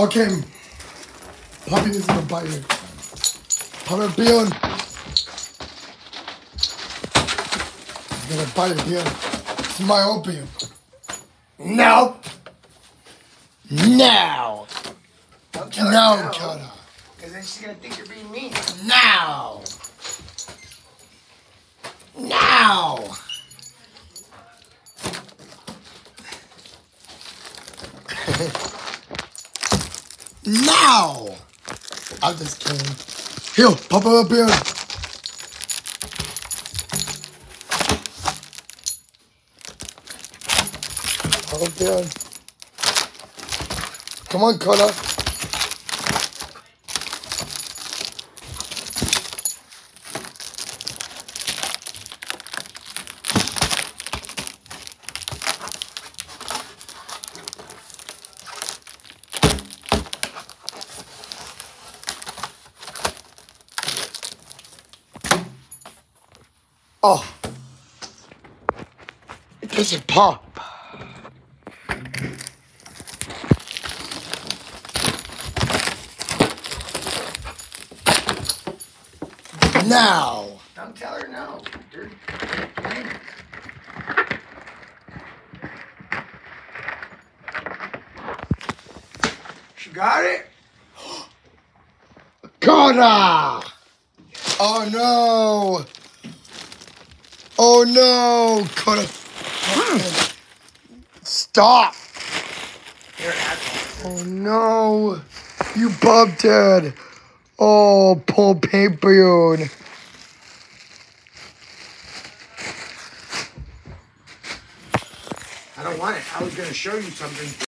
Okay. Puppy is gonna bite you. Puppy Bjorn. He's gonna bite you, Bjorn. It's my opium. No. Now. Don't tell her No, no. Kata. Because then she's gonna think you're being mean. Now. Now. now. I'm just kidding. Here, pop up here. Pop up here. Come on, Connor. Oh. It doesn't pop. Now. Don't tell her no. You're She got it? Connor! Oh no! Oh no! Stop! You're an asshole. Oh no! You bumped it! Oh, poor Papillon! I don't want it. I was gonna show you something.